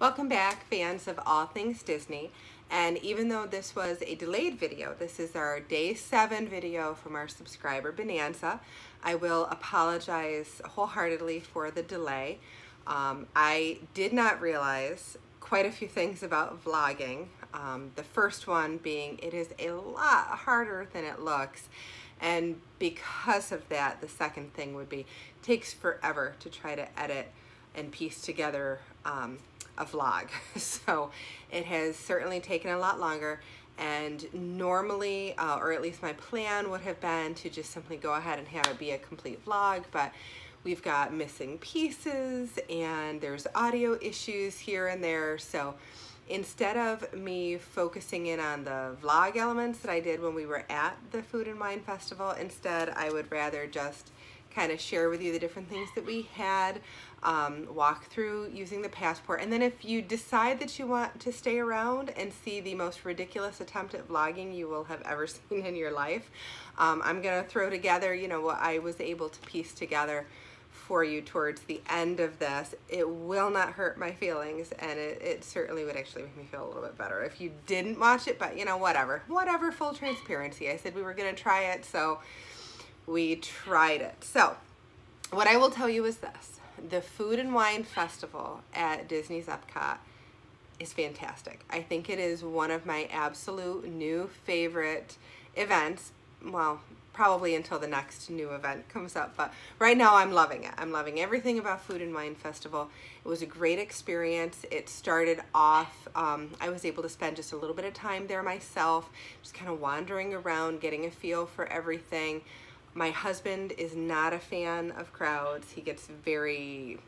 Welcome back fans of all things Disney and even though this was a delayed video, this is our day seven video from our subscriber Bonanza, I will apologize wholeheartedly for the delay. Um, I did not realize quite a few things about vlogging. Um, the first one being it is a lot harder than it looks and because of that the second thing would be takes forever to try to edit and piece together um, a vlog. So it has certainly taken a lot longer and normally, uh, or at least my plan would have been to just simply go ahead and have it be a complete vlog, but we've got missing pieces and there's audio issues here and there. So instead of me focusing in on the vlog elements that I did when we were at the Food and Wine Festival, instead I would rather just kind of share with you the different things that we had, um, walk through using the passport. And then if you decide that you want to stay around and see the most ridiculous attempt at vlogging you will have ever seen in your life, um, I'm going to throw together, you know, what I was able to piece together for you towards the end of this. It will not hurt my feelings and it, it, certainly would actually make me feel a little bit better if you didn't watch it, but you know, whatever. Whatever, full transparency. I said we were going to try it, so we tried it. So what I will tell you is this. The Food and Wine Festival at Disney's Epcot is fantastic. I think it is one of my absolute new favorite events. Well, probably until the next new event comes up. But right now I'm loving it. I'm loving everything about Food and Wine Festival. It was a great experience. It started off, um, I was able to spend just a little bit of time there myself, just kind of wandering around, getting a feel for everything. My husband is not a fan of crowds. He gets very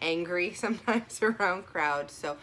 angry sometimes around crowds. So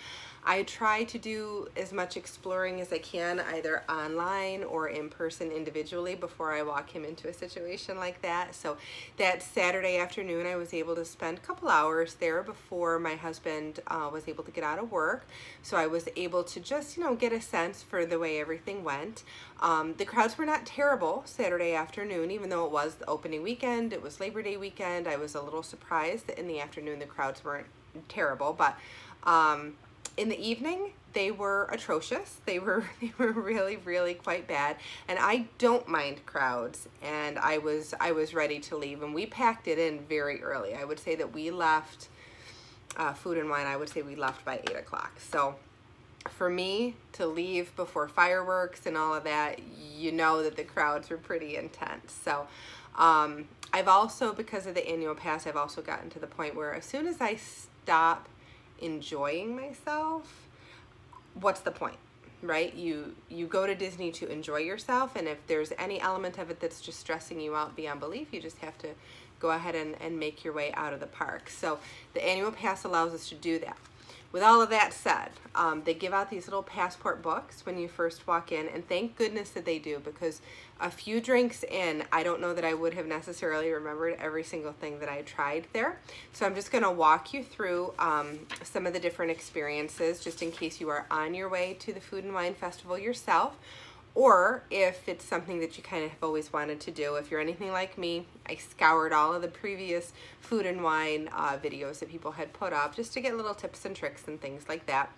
I try to do as much exploring as I can either online or in person individually before I walk him into a situation like that. So that Saturday afternoon I was able to spend a couple hours there before my husband uh, was able to get out of work. So I was able to just, you know, get a sense for the way everything went. Um, the crowds were not terrible Saturday afternoon, even though it was the opening weekend, it was Labor Day weekend. I was a little surprised that in the afternoon the crowds weren't terrible, but um, in the evening, they were atrocious. They were they were really really quite bad. And I don't mind crowds. And I was I was ready to leave, and we packed it in very early. I would say that we left uh, food and wine. I would say we left by eight o'clock. So for me to leave before fireworks and all of that, you know that the crowds were pretty intense. So um, I've also, because of the annual pass, I've also gotten to the point where as soon as I stop enjoying myself, what's the point? right you you go to disney to enjoy yourself and if there's any element of it that's just stressing you out beyond belief you just have to go ahead and, and make your way out of the park so the annual pass allows us to do that with all of that said, um, they give out these little passport books when you first walk in, and thank goodness that they do because a few drinks in, I don't know that I would have necessarily remembered every single thing that I tried there. So I'm just going to walk you through um, some of the different experiences just in case you are on your way to the Food and Wine Festival yourself or if it's something that you kind of have always wanted to do. If you're anything like me, I scoured all of the previous food and wine uh, videos that people had put up just to get little tips and tricks and things like that.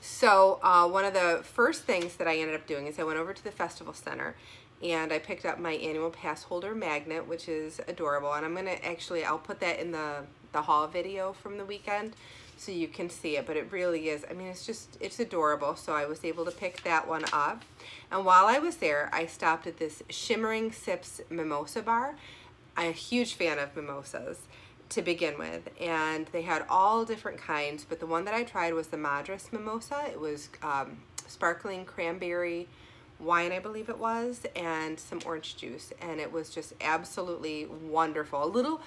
So uh, one of the first things that I ended up doing is I went over to the festival center and I picked up my annual pass holder magnet, which is adorable. And I'm gonna actually, I'll put that in the, the haul video from the weekend so you can see it, but it really is, I mean, it's just, it's adorable. So I was able to pick that one up. And while I was there, I stopped at this Shimmering Sips Mimosa Bar. I'm a huge fan of mimosas to begin with and they had all different kinds but the one that I tried was the Madras Mimosa it was um, sparkling cranberry wine I believe it was and some orange juice and it was just absolutely wonderful a little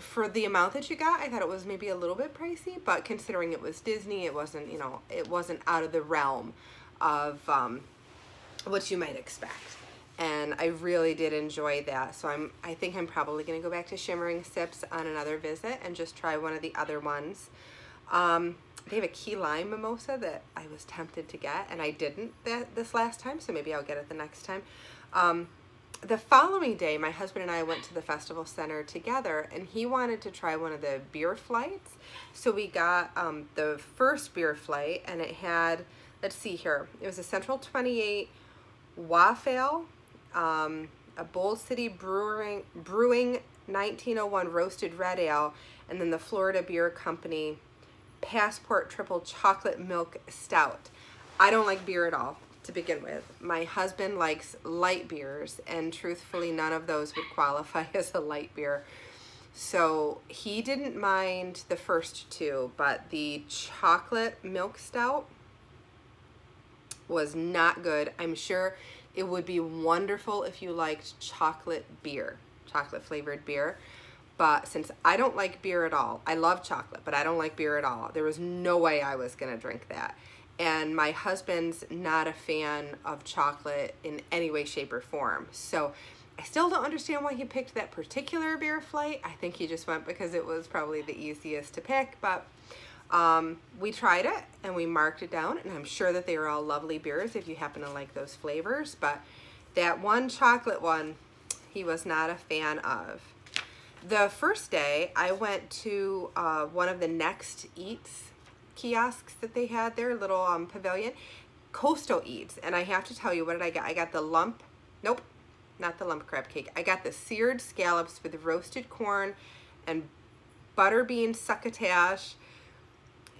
for the amount that you got, I thought it was maybe a little bit pricey, but considering it was Disney, it wasn't, you know, it wasn't out of the realm of um, what you might expect. And I really did enjoy that. So I'm, I think I'm probably going to go back to Shimmering Sips on another visit and just try one of the other ones. Um, they have a key lime mimosa that I was tempted to get and I didn't that this last time, so maybe I'll get it the next time. Um, the following day, my husband and I went to the festival center together, and he wanted to try one of the beer flights. So we got um, the first beer flight, and it had, let's see here, it was a Central 28 Waffle, um, a Bold City Brewing, Brewing 1901 Roasted Red Ale, and then the Florida Beer Company Passport Triple Chocolate Milk Stout. I don't like beer at all to begin with. My husband likes light beers, and truthfully, none of those would qualify as a light beer. So he didn't mind the first two, but the chocolate milk stout was not good. I'm sure it would be wonderful if you liked chocolate beer, chocolate flavored beer. But since I don't like beer at all, I love chocolate, but I don't like beer at all. There was no way I was to drink that and my husband's not a fan of chocolate in any way, shape, or form. So I still don't understand why he picked that particular beer flight. I think he just went because it was probably the easiest to pick, but um, we tried it and we marked it down, and I'm sure that they are all lovely beers if you happen to like those flavors, but that one chocolate one, he was not a fan of. The first day, I went to uh, one of the Next Eats kiosks that they had their little um, pavilion, Coastal Eats. And I have to tell you, what did I get? I got the lump, nope, not the lump crab cake. I got the seared scallops with roasted corn and butter bean succotash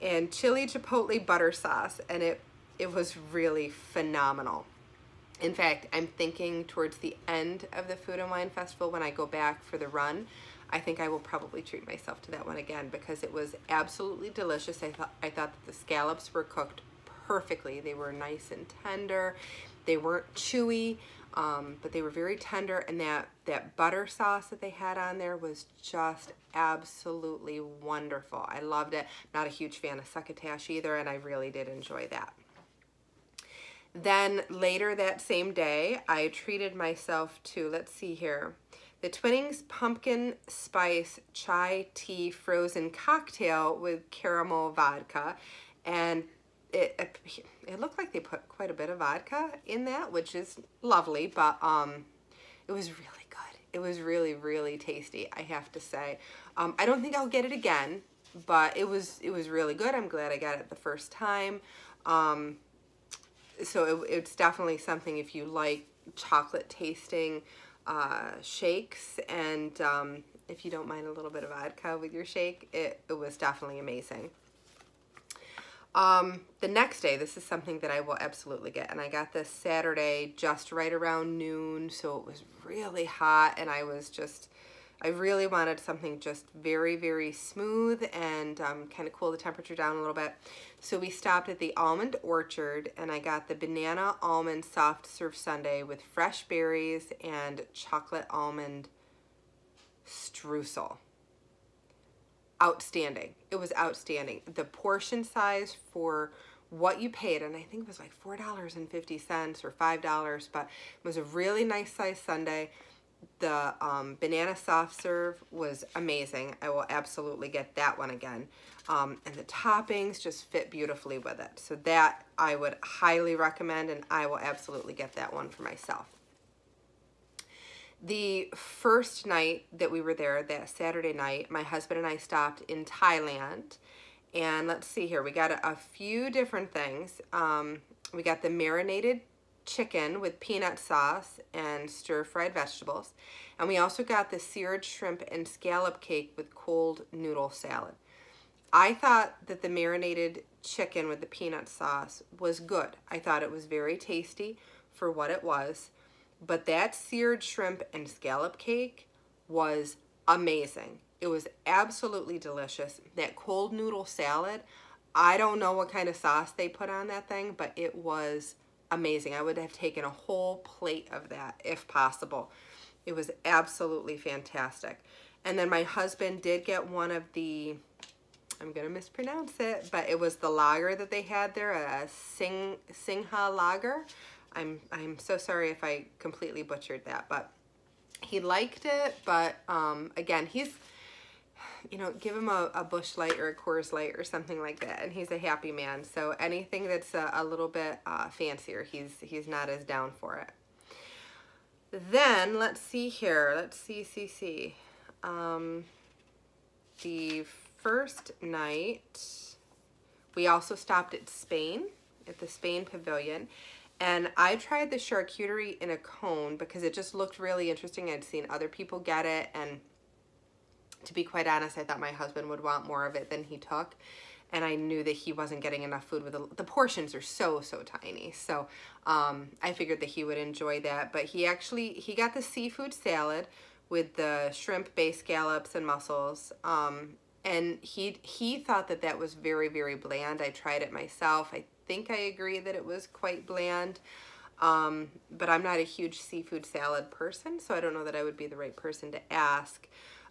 and chili chipotle butter sauce. And it, it was really phenomenal. In fact, I'm thinking towards the end of the Food and Wine Festival when I go back for the run, I think I will probably treat myself to that one again because it was absolutely delicious. I thought I thought that the scallops were cooked perfectly. They were nice and tender. They weren't chewy, um, but they were very tender. And that, that butter sauce that they had on there was just absolutely wonderful. I loved it. Not a huge fan of succotash either, and I really did enjoy that. Then later that same day, I treated myself to, let's see here, the Twinings Pumpkin Spice Chai Tea Frozen Cocktail with caramel vodka. And it, it, it looked like they put quite a bit of vodka in that, which is lovely, but um, it was really good. It was really, really tasty, I have to say. Um, I don't think I'll get it again, but it was it was really good. I'm glad I got it the first time. Um, so it, it's definitely something if you like chocolate tasting uh, shakes and um, if you don't mind a little bit of vodka with your shake, it, it was definitely amazing. Um, the next day, this is something that I will absolutely get, and I got this Saturday just right around noon, so it was really hot, and I was just I really wanted something just very, very smooth and um, kind of cool the temperature down a little bit. So we stopped at the Almond Orchard and I got the banana almond soft serve sundae with fresh berries and chocolate almond streusel. Outstanding. It was outstanding. The portion size for what you paid, and I think it was like $4.50 or $5, but it was a really nice size sundae the um, banana soft serve was amazing. I will absolutely get that one again. Um, and the toppings just fit beautifully with it. So that I would highly recommend and I will absolutely get that one for myself. The first night that we were there, that Saturday night, my husband and I stopped in Thailand. And let's see here, we got a, a few different things. Um, we got the marinated chicken with peanut sauce and stir-fried vegetables. And we also got the seared shrimp and scallop cake with cold noodle salad. I thought that the marinated chicken with the peanut sauce was good. I thought it was very tasty for what it was. But that seared shrimp and scallop cake was amazing. It was absolutely delicious. That cold noodle salad, I don't know what kind of sauce they put on that thing, but it was amazing. I would have taken a whole plate of that if possible. It was absolutely fantastic. And then my husband did get one of the, I'm going to mispronounce it, but it was the lager that they had there, a Sing, Singha lager. I'm, I'm so sorry if I completely butchered that, but he liked it. But um, again, he's, you know, give him a, a Busch Light or a Coors Light or something like that, and he's a happy man. So anything that's a, a little bit uh, fancier, he's he's not as down for it. Then, let's see here. Let's see, see, see. Um, the first night, we also stopped at Spain, at the Spain Pavilion. And I tried the charcuterie in a cone because it just looked really interesting. I'd seen other people get it. And to be quite honest, I thought my husband would want more of it than he took. And I knew that he wasn't getting enough food with the, the portions are so so tiny. So um, I figured that he would enjoy that. But he actually he got the seafood salad with the shrimp bay scallops and mussels. Um, and he he thought that that was very very bland. I tried it myself. I think I agree that it was quite bland. Um, but I'm not a huge seafood salad person so I don't know that I would be the right person to ask.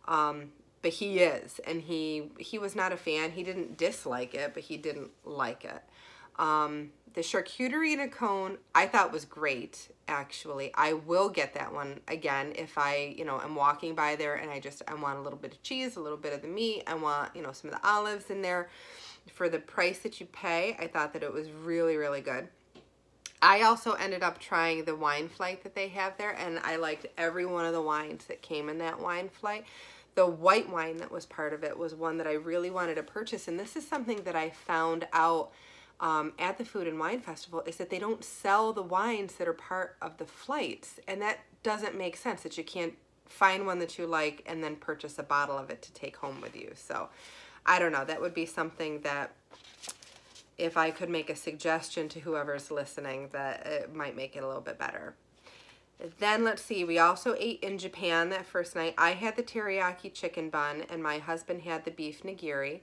Um, but he is and he he was not a fan. He didn't dislike it but he didn't like it. Um, the charcuterie in a cone I thought was great actually. I will get that one again if I you know I'm walking by there and I just I want a little bit of cheese a little bit of the meat. I want you know some of the olives in there for the price that you pay. I thought that it was really really good. I also ended up trying the wine flight that they have there and I liked every one of the wines that came in that wine flight the white wine that was part of it was one that I really wanted to purchase. And this is something that I found out um, at the Food and Wine Festival is that they don't sell the wines that are part of the flights. And that doesn't make sense that you can't find one that you like and then purchase a bottle of it to take home with you. So I don't know. That would be something that if I could make a suggestion to whoever's listening that it might make it a little bit better. Then let's see, we also ate in Japan that first night. I had the teriyaki chicken bun and my husband had the beef nigiri.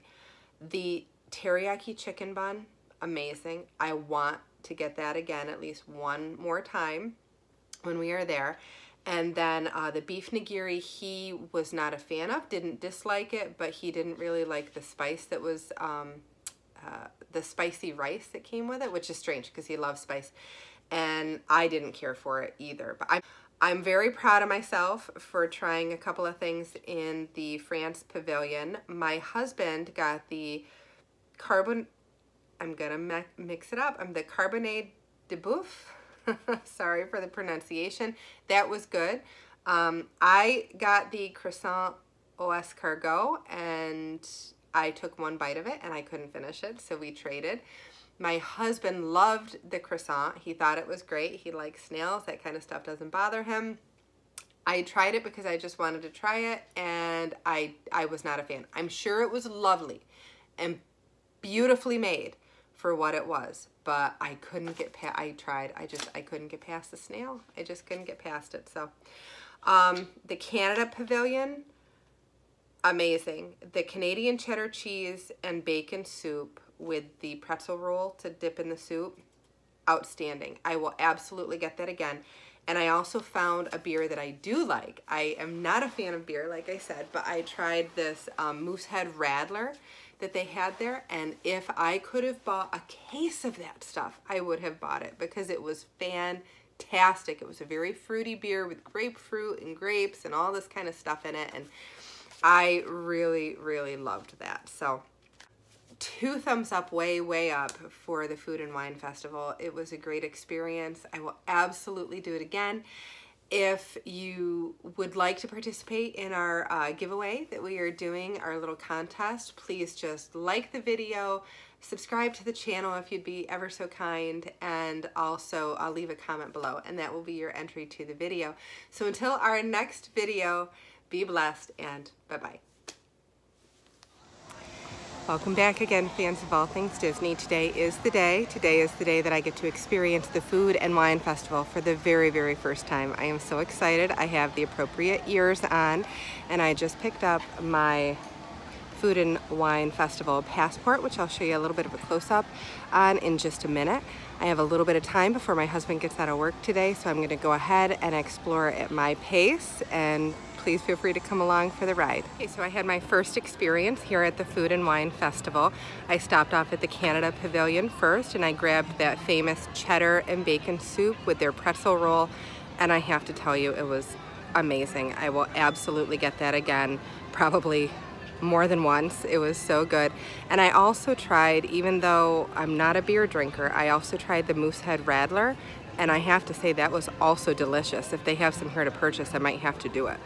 The teriyaki chicken bun, amazing. I want to get that again at least one more time when we are there. And then uh, the beef nigiri, he was not a fan of, didn't dislike it, but he didn't really like the spice that was, um, uh, the spicy rice that came with it, which is strange because he loves spice and I didn't care for it either. But I'm, I'm very proud of myself for trying a couple of things in the France Pavilion. My husband got the carbon, I'm gonna mix it up, I'm the Carbonade de Boeuf. Sorry for the pronunciation. That was good. Um, I got the croissant au escargot and I took one bite of it and I couldn't finish it, so we traded. My husband loved the croissant. He thought it was great. He likes snails. That kind of stuff doesn't bother him. I tried it because I just wanted to try it and I, I was not a fan. I'm sure it was lovely and beautifully made for what it was, but I couldn't get past, I tried, I just, I couldn't get past the snail. I just couldn't get past it. So, um, the Canada Pavilion, amazing. The Canadian cheddar cheese and bacon soup with the pretzel roll to dip in the soup, outstanding. I will absolutely get that again. And I also found a beer that I do like. I am not a fan of beer, like I said, but I tried this um, Moosehead Radler that they had there. And if I could have bought a case of that stuff, I would have bought it because it was fantastic. It was a very fruity beer with grapefruit and grapes and all this kind of stuff in it. And I really, really loved that. So two thumbs up, way, way up for the Food and Wine Festival. It was a great experience. I will absolutely do it again. If you would like to participate in our uh, giveaway that we are doing, our little contest, please just like the video, subscribe to the channel if you'd be ever so kind, and also I'll leave a comment below, and that will be your entry to the video. So until our next video, be blessed and bye-bye. Welcome back again, fans of all things Disney. Today is the day. Today is the day that I get to experience the Food and Wine Festival for the very, very first time. I am so excited. I have the appropriate ears on, and I just picked up my Food and Wine Festival passport, which I'll show you a little bit of a close-up on in just a minute. I have a little bit of time before my husband gets out of work today, so I'm going to go ahead and explore at my pace and please feel free to come along for the ride. Okay, so I had my first experience here at the Food and Wine Festival. I stopped off at the Canada Pavilion first and I grabbed that famous cheddar and bacon soup with their pretzel roll and I have to tell you it was amazing. I will absolutely get that again, probably more than once. It was so good. And I also tried, even though I'm not a beer drinker, I also tried the Moosehead Radler And I have to say that was also delicious. If they have some here to purchase, I might have to do it.